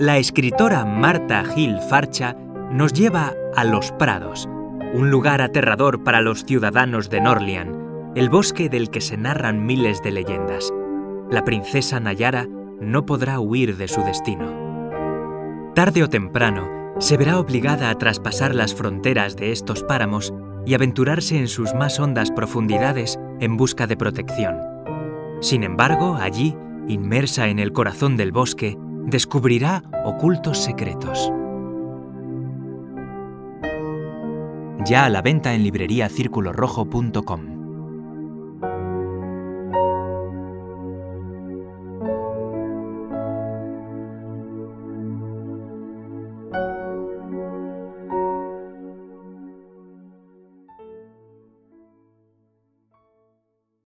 La escritora Marta Gil Farcha nos lleva a Los Prados, un lugar aterrador para los ciudadanos de Norlian, el bosque del que se narran miles de leyendas. La princesa Nayara no podrá huir de su destino. Tarde o temprano, se verá obligada a traspasar las fronteras de estos páramos y aventurarse en sus más hondas profundidades en busca de protección. Sin embargo, allí, inmersa en el corazón del bosque, descubrirá ocultos secretos. Ya a la venta en libreríacirculorrojo.com.